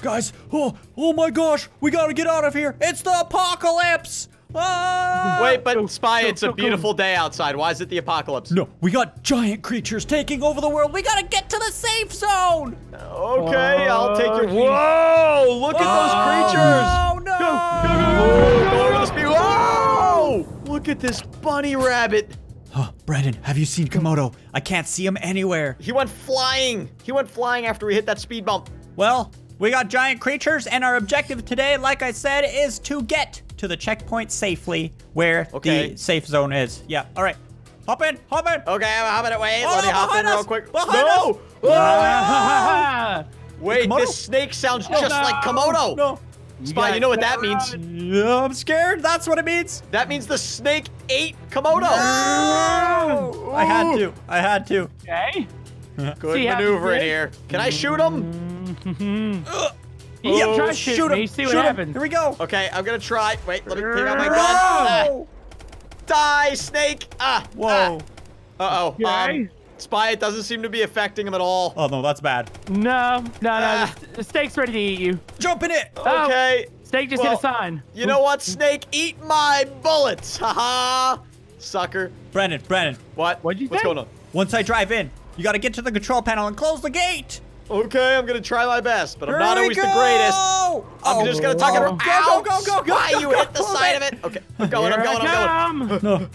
Guys, oh, oh my gosh, we gotta get out of here. It's the apocalypse. Ah! Wait, but Spy, go, it's a go, go. beautiful day outside. Why is it the apocalypse? No, we got giant creatures taking over the world. We gotta get to the safe zone. Okay, I'll take your. Whoa. Whoa! Look at those creatures. Oh no! those creatures! Go over the speed. Whoa! Look at this bunny rabbit. Oh, Brandon, have you seen Komodo? I can't see him anywhere. He went flying. He went flying after we hit that speed bump. Well, we got giant creatures, and our objective today, like I said, is to get to the checkpoint safely where Okay. the safe zone is. Yeah, all right. Hop in, hop in. Okay, I'm hopping it. Wait, Oh, let me hop in behind real quick. behind no! us. Whoa! Wait, Komodo? this snake sounds Oh, just no. like Komodo. No. Spy, you know what that means? Yeah, I'm scared. That's what it means. That means the snake ate Komodo. I had to. I had to. Okay. Good See how maneuver in here. Can I shoot him? Yeah, Oh, try shoot, Shoot him. me. See shoot what him. happens. Here we go. Okay, I'm gonna try. Wait, let me take out my gun. Ah, die, snake. Ah. Whoa. Uh oh. Okay. Um, Spy, it doesn't seem to be affecting him at all. Oh, no, that's bad. No, no, no. Ah. The, the snake's ready to eat you. Jump in it. Oh. Okay. Snake just Well, hit a sign. You know what, snake? Eat my bullets. Haha. Sucker. Brandon, Brandon, What? What'd you What's say? going on? once I drive in, you got to get to the control panel and close the gate. Okay, I'm gonna try my best, but I'm Here not we always the greatest. Oh, I'm just gonna tuck it oh. around. Go, go, go, go, go, Why go, you go, hit the side go. of it? Okay, I'm going, I'm going, I I'm going. No.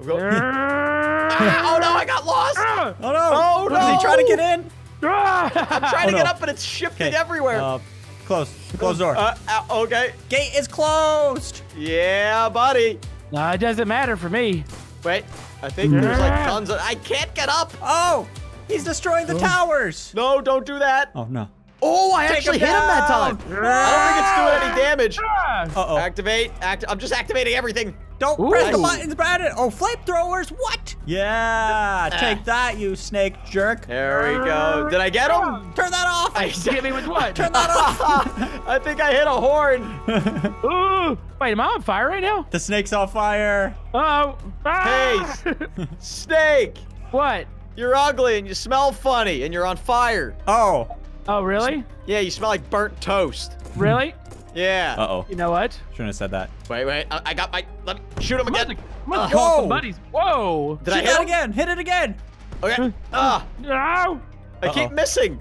I'm going. Ah. Oh no, I got lost. Oh, no. Oh, no! Is he no. trying to get in? I'm trying to Oh, get no. up, but it's shifting Okay. everywhere. Uh, close. Close door. Uh, uh, okay. Gate is closed. Yeah, buddy. No, it doesn't matter for me. Wait, I think there's like tons of. I can't get up. Oh, he's destroying the towers. No, don't do that. Oh, no. Oh, I Take actually him hit him that time. down. I don't think it's doing any damage. Ah. Uh-oh. Activate. Act. I'm just activating everything. Don't Ooh. press the Nice. buttons, Brandon. Oh, flamethrowers. What? Yeah. Take that, you snake jerk. There we go. Did I get him? Turn that off. I Hit me with what? Turn that off. I think I hit a horn. Ooh. Wait, am I on fire right now? the snake's on fire. Uh oh. Ah. Hey, snake. what? You're ugly and you smell funny and you're on fire. Oh. Oh, really? Yeah, you smell like burnt toast. Really? Yeah. Uh-oh. You know what? Shouldn't have said that. Wait, wait. I, I got my. Let me shoot him again. gonna, I'm gonna Uh, call whoa. some buddies. Whoa. Did I hit that him? again. Hit it again. Okay. Ah, No. I Uh-oh. keep missing.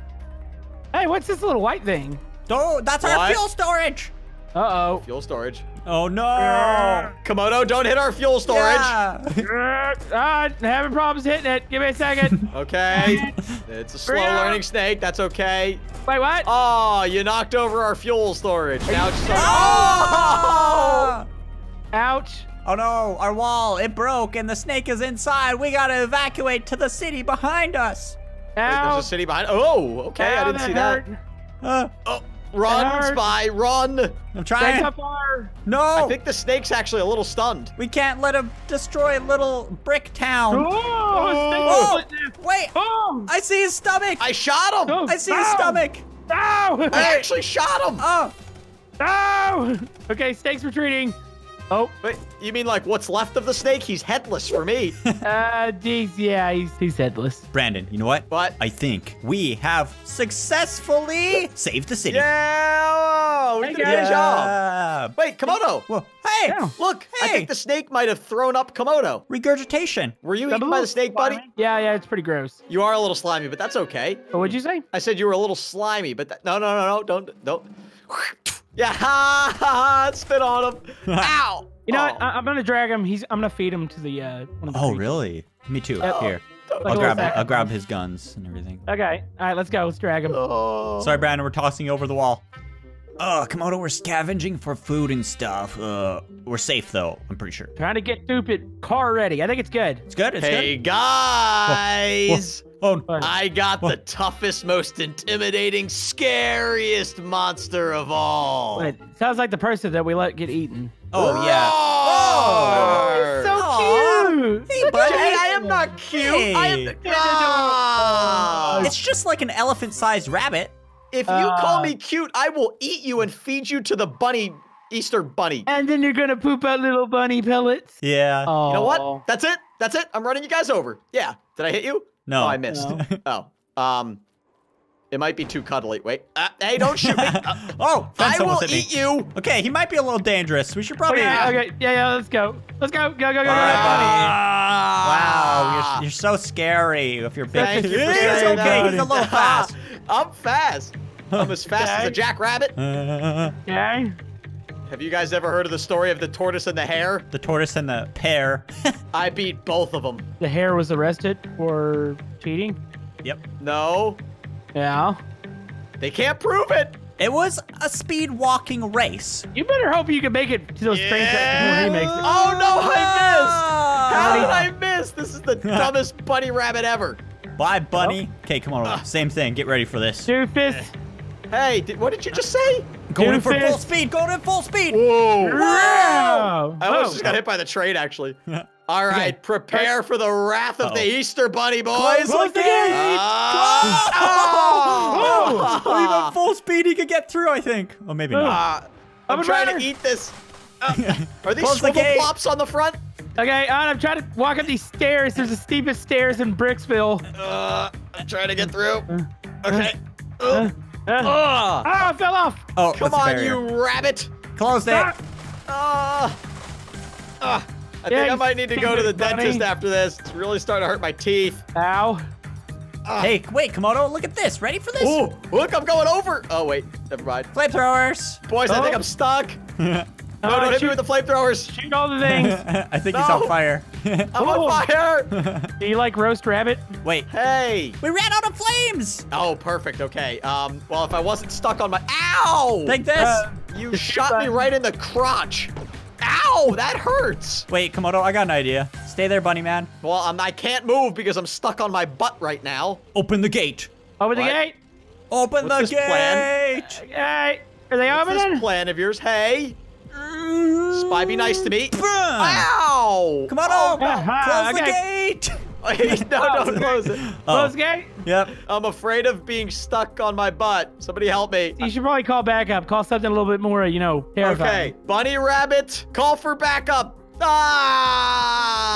Hey, what's this little white thing? Oh, that's our fuel storage. Uh oh. Fuel storage. Oh, no. Komodo, don't hit our fuel storage. Yeah. oh. ah, having problems hitting it. Give me a second. Okay. it's a slow Hurry up. learning snake. That's okay. Wait, what? Oh, you knocked over our fuel storage. Now it's just Oh! Ouch. Oh no, our wall, it broke and the snake is inside. We gotta evacuate to the city behind us. Wait, there's a city behind. Oh, okay. I didn't see that. hurt. Uh, Oh, run, That spy, run. I'm Snake's trying. on fire. No, I think the snake's actually a little stunned. we can't let him destroy little brick town. Oh, Oh. snake's split in- Wait, Oh. I see his stomach. I shot him. Oh. I see his Ow. stomach. Ow. I actually shot him. Oh, Ow. Okay, snake's retreating. Oh, Wait, you mean like what's left of the snake? He's headless for me. uh, he's, yeah, he's, he's headless. Brandon, you know what? What? I think we have successfully saved the city. yeah, we Hey, did a good guys. job. Wait, Komodo. Whoa. Hey, Yeah. Look, I think the snake might have thrown up Komodo. regurgitation. Were you Got eaten by the snake, buddy? Yeah, yeah, it's pretty gross. You are a little slimy, but that's okay. What'd you say? I said you were a little slimy, but that, no, no, no, no, don't, don't. Yeah, ha, ha, ha, spit on him. Ow. You know Oh. what? I, I'm gonna drag him. He's. I'm gonna feed him to the. Uh, one of the Oh, creatures. really? Me too. Yep. Here, Like I'll grab. little I'll grab his guns and everything. Okay. All right, let's go. Let's drag him. Oh. Sorry, Brandon, we're tossing you over the wall. Uh, Komodo, we're scavenging for food and stuff. Uh, we're safe though. I'm pretty sure. Trying to get stupid car ready. I think it's good. It's good. It's Hey good. guys. Oh, What? I got the toughest, most intimidating, scariest monster of all. But it sounds like the person that we let get eaten. oh yeah. Roar! So Aw. cute. Hey, But buddy. hey, I am not cute. I am. Hey. Ah. It's just like an elephant-sized rabbit. If you call Uh. me cute, I will eat you and feed you to the bunny, Easter bunny. And then you're gonna poop out little bunny pellets. Yeah. Oh. You know what? That's it. That's it. I'm running you guys over. Yeah. Did I hit you? No. Oh, I missed. No. oh. Um. It might be too cuddly. Wait. Uh, hey, don't shoot me. Uh, Oh, fence I will almost me. eat you. Okay, he might be a little dangerous. We should probably. Okay, okay, yeah, yeah, let's go. Let's go, go, go, go, go. Wow, you're, you're so scary with your big. Thank you for He's saying okay. that. He's a little fast. I'm fast. I'm as fast as a jackrabbit. Uh, Okay. Have you guys ever heard of the story of the tortoise and the hare? the tortoise and the pear. I beat both of them. The hare was arrested for cheating. yep. No, Yeah. they can't prove it. It was a speed walking race. You better hope you can make it to those train tracks before he makes it. Oh no, I missed. How did Ah. I miss? This is the dumbest bunny rabbit ever. Bye, bunny. Okay, come on. Same thing. Get ready for this. Doofus. Hey, did, what did you just say? Going in for full speed. Going in full speed. Whoa. Wow. I almost Oh. just got hit by the train, actually. All right, prepare for the wrath of the Uh-oh. Easter Bunny, boys. Close the gate. Ah. Oh, even at full speed, he could get through. I think. Oh, maybe not. Ah, I'm I'm a trying to eat this. Uh, are these Close the swivel gate. flops on the front? Okay, I'm trying to walk up these stairs. There's the steepest stairs in Bricksville. Uh, I'm trying to get through. Okay. Ugh. uh, oh, I fell off. Oh, Come on, you rabbit. Closed it. Ah. Uh, uh, I Yeah, think I might need to go to the stupid bunny. dentist after this. It's really starting to hurt my teeth. Ow. Hey, wait, Komodo, look at this. Ready for this? Oh, look, I'm going over. Oh, wait, never mind. Flamethrowers. Boys, I think Oh. I'm stuck. No, Oh, don't hit me shoot. with the flamethrowers. Shoot all the things. I think he's on fire. I'm on fire. Do you like roast rabbit? wait, hey. we ran out of flames. Oh, perfect. Okay. Um. Well, if I wasn't stuck on my. Ow! Take this. Uh, you shot me right in the crotch. Ow! That hurts. wait, Komodo, I got an idea. Stay there, bunny man. Well, um, I can't move because I'm stuck on my butt right now. Open the gate. Open the gate. Open What's the this plan? gate. Okay. Are they What's opening? this plan of yours? Hey, Spy, be nice to me. Boom. Ow! Come on, Oh, over. Aha, Close the okay. gate. no, don't close it. Close Oh, the gate. yep. I'm afraid of being stuck on my butt. Somebody help me. You should probably call backup. Call something a little bit more, you know, terrifying. Okay, bunny rabbit, call for backup. Ah!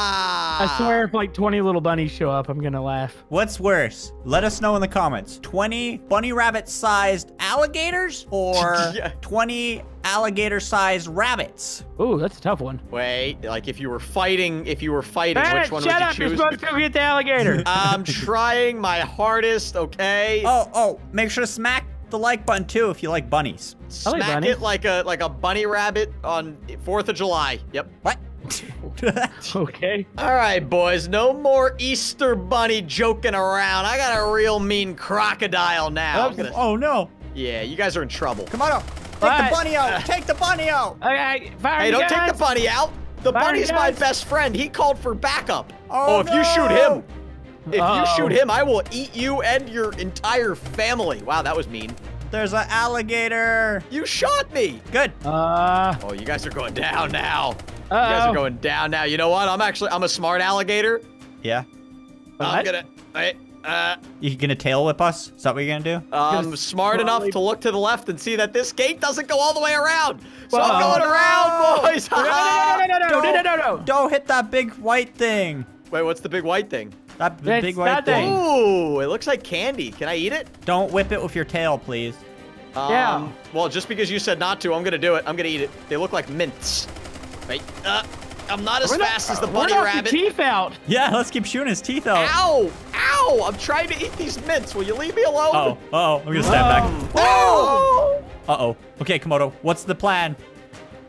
I swear if like 20 little bunnies show up, I'm gonna laugh. What's worse? Let us know in the comments. 20 bunny rabbit sized alligators or Yeah. 20 alligator sized rabbits? Ooh, that's a tough one. Wait, like if you were fighting, if you were fighting, Barrett, which one shut would you up. You're choose? supposed to go get the alligator. I'm trying my hardest, okay? Oh, oh, make sure to smack the like button too if you like bunnies. I like Smack bunnies. it like a like a bunny rabbit on 4th of July. Yep. What? okay. All right, boys, no more Easter bunny joking around. I got a real mean crocodile now. I'm gonna- oh no. Yeah, you guys are in trouble. Come on up. Take What? the bunny out. Take the bunny out. Okay, fire Hey, don't guys. take the bunny out. The Fire bunny's my best friend. He called for backup. Oh, oh if you shoot him, if Uh-oh. you shoot him, I will eat you and your entire family. Wow, that was mean. There's an alligator. You shot me. Good. Uh, Oh, you guys are going down now. You guys are going down now. You know what? I'm actually I'm a smart alligator. Yeah. I'm gonna. Wait, uh, You gonna tail whip us? Is that what you're gonna do? I'm Just smart enough to look to the left and see that this gate doesn't go all the way around. So Whoa. I'm going around, boys. No, no, no, no, no, no, no, no, no, no. Don't hit that big white thing. Wait, what's the big white thing? That It's big white that thing. thing. Ooh, it looks like candy. Can I eat it? Don't whip it with your tail, please. Um, Yeah. Well, just because you said not to, I'm gonna do it. I'm gonna eat it. They look like mints. Wait, uh, I'm not as We're not- fast as the we're bunny not rabbit. your teeth out. Yeah, let's keep shooting his teeth out. Ow! Ow! I'm trying to eat these mints. Will you leave me alone? Uh-oh, uh-oh, I'm gonna stand back. Oh! Uh-oh. Okay, Komodo, what's the plan?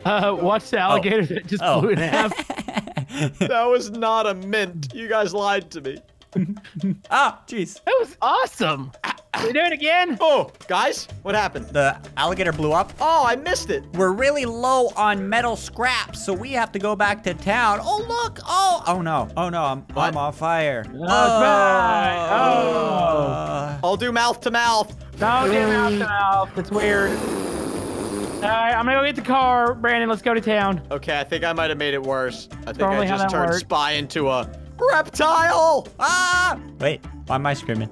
Uh, watch the alligator that just Oh. blew in half. That was not a mint. You guys lied to me. Ah, jeez. That was awesome. We do it again? Oh, guys, what happened? The alligator blew up. Oh, I missed it. We're really low on metal scraps, so we have to go back to town. Oh, look. Oh, oh no. Oh, no. I'm, What? I'm on fire. Oh, right. Oh. I'll do mouth to mouth. Don't get mouth to mouth. That's weird. All right, I'm gonna go get the car. Brandon, let's go to town. Okay, I think I might have made it worse. I think Probably I just turned worked. Spy into a reptile. ah! Wait, why am I screaming?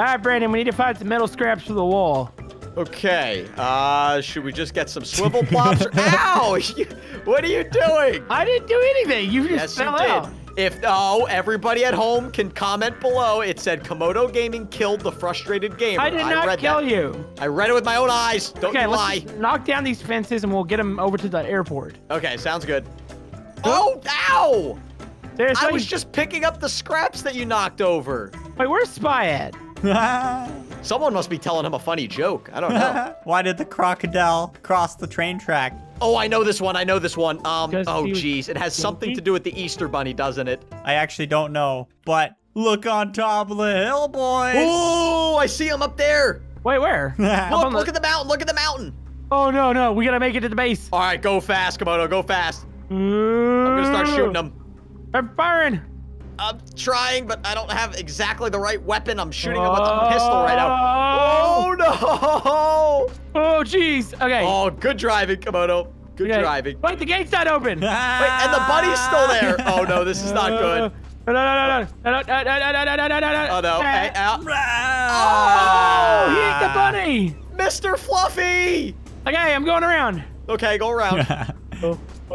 All right, Brandon, we need to find some metal scraps for the wall. Okay, uh, should we just get some swivel plops? or- Ow! You- what are you doing? I didn't do anything. You just Yes, you fell did. out. If no, everybody at home can comment below. It said Komodo Gaming killed the frustrated gamer. I did not read kill that. you. I read it with my own eyes. Don't Okay, you let's lie. knock down these fences and we'll get them over to the airport. Okay, sounds good. Oh, ow! Seriously? I was just picking up the scraps that you knocked over. Wait, where's Spy at? Someone must be telling him a funny joke. I don't know. Why did the crocodile cross the train track? oh, I know this one. I know this one. Um. Because Oh, he was jeez. It has something to do with the Easter Bunny, doesn't it? I actually don't know, but look on top of the hill, boys. Oh, I see him up there. Wait, where? Up Look, the- look at the mountain. Look at the mountain. Oh, no, no. We gotta make it to the base. All right, go fast, Komodo. Go fast. I'm I'm gonna start shooting them. I'm firing. I'm trying, but I don't have exactly the right weapon. I'm shooting them with a pistol right now. Oh no! Oh, jeez. Okay. Oh, good driving, Komodo. Good okay. driving. Wait, the gate's not open. Wait, and the bunny's still there. Oh no, this is not good. No, no, no, no, no, no, no, no, no, no, no, no, no, no. Oh no. Hey, out. Oh, he ate the bunny. Mr. Fluffy! Okay, I'm going around. Okay, go around.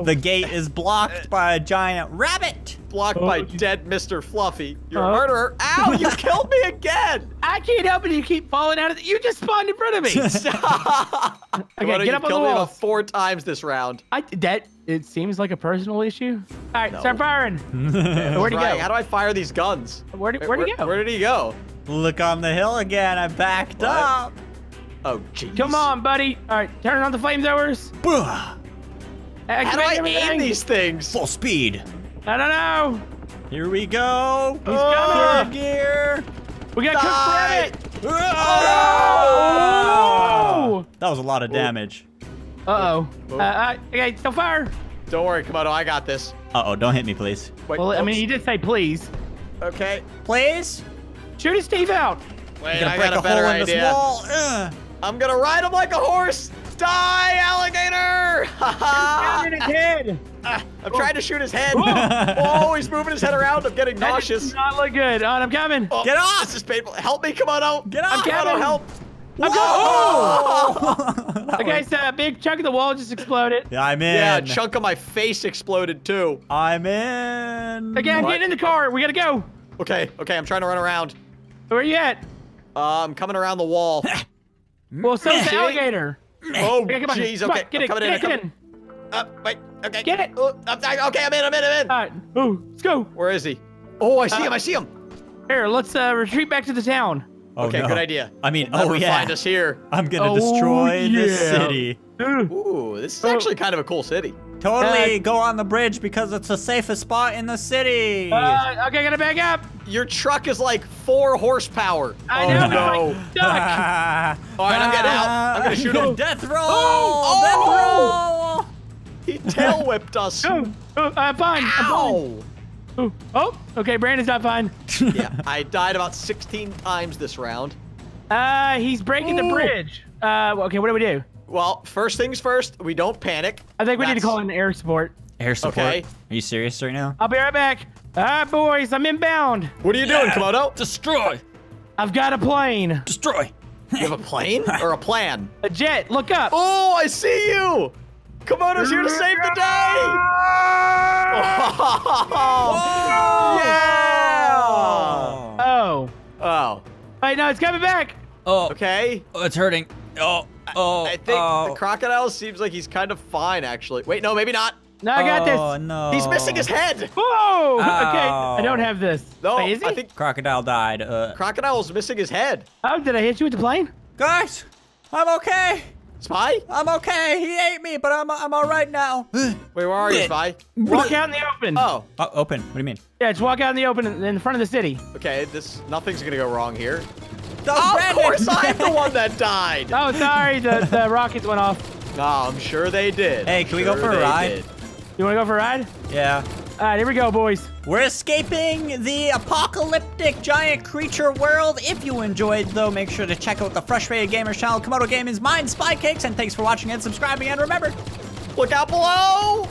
the gate is blocked by a giant rabbit. Blocked Oh, by you- dead Mr. Fluffy. You're a Oh. murderer. Ow, you killed me again! I can't help it. You keep falling out of the. You just spawned in front of me. Stop! Okay, Komodo, get up on the killed me wall. four times this round. I that it seems like a personal issue. All right, No. start firing. Where'd he Right, go? How do I fire these guns? Where'd, where'd he go? Where did he go? Look on the hill again. I backed What? up. Oh, jeez. Come on, buddy. All right, turn on the flamethrowers. Buh. How do I everything. aim these things? Full speed. I don't know. Here we go. He's coming. Third gear. We got Die. cooked rabbit. Oh! Oh! That was a lot of damage. Uh-oh. Uh, uh, okay, still fire. Don't worry, Komodo, I got this. Uh-oh, don't hit me, please. Wait, Well, I mean, oops. he did say please. Okay. Please? Shoot his Steve out. Wait, Gonna I break got a a better hole in this idea. wall. I'm gonna ride him like a horse. Die, alligator! Down in his head. I'm trying to shoot his head. Oh. oh, he's moving his head around. I'm getting That nauseous. does not look good. All right, I'm coming. Oh, Get off! This is painful. Help me, Komodo. Get I'm off! Komodo, help. I'm going. Oh! That Okay, so a big chunk of the wall just exploded. Yeah, I'm in. Yeah, a chunk of my face exploded too. I'm in. Okay, I'm What? getting in the car. We gotta go. Okay, okay, I'm trying to run around. Where are you at? Uh, I'm coming around the wall. Well, so's the alligator. Oh, Okay, come on. jeez. Okay, get I'm it, coming get in. it, get in. coming- Uh, wait, okay. Get it. I'm- okay, I'm in, I'm in, I'm in. All right. Ooh, let's go. Where is he? Oh, I see Uh, him, I see him. Here, let's uh, retreat back to the town. Oh, okay, no. good idea. I mean, They'll oh yeah. find us here. I'm gonna Oh, destroy this city. Ooh. Ooh, this is Oh. actually kind of a cool city. Totally Uh, go on the bridge because it's the safest spot in the city. Uh, okay, gotta back up. Your truck is like four horsepower. I Oh, know, no. but I'm. Ah. All right, I'm getting out. I'm gonna shoot him. Death roll! Oh! Death roll! He tail whipped us. Oh, oh, I'm fine. I'm fine. Ow! Ooh. Oh, okay, Brandon's not fine. yeah, I died about 16 times this round. Uh, he's breaking the bridge. Uh, okay, what do we do? Well, first things first, we don't panic. I think we need to call in air support. Air support. Okay. Are you serious right now? I'll be right back. All right, boys, I'm inbound. What are you doing, Komodo? Destroy! I've got a plane. Destroy! You have a plane or a plan? A jet. Look up. Oh, I see you! Komodo's here to save the day! yeah! Oh. Oh, Wait, no, it's coming back. Oh, okay. oh, it's hurting. Oh, oh, I think oh. the crocodile seems like he's kind of fine, actually. Wait, no, maybe not. No, I got Oh, this. no. He's missing his head. Whoa. Okay, I don't have this. No, Wait, is he? I think Crocodile died. Uh, crocodile's missing his head. Oh, did I hit you with the plane? guys, I'm okay. Spy? I'm okay. He ate me, but I'm, I'm all right now. Wait, where are you, Spy? Walk out in the open. Oh, oh, open. What do you mean? Yeah, just walk out in the open in in front of the city. okay. This nothing's gonna go wrong here. That was of course, I'm the one that died. Oh, sorry, the, the rockets went off. No, I'm sure they did. Hey, can we go for a ride? did. You want to go for a ride? Yeah. All right, here we go, boys. We're escaping the apocalyptic giant creature world. If you enjoyed, though, make sure to check out the Frustrated Gamers channel, Komodo Gaming's Mine Spy Cakes, and thanks for watching and subscribing. And remember, Look out below.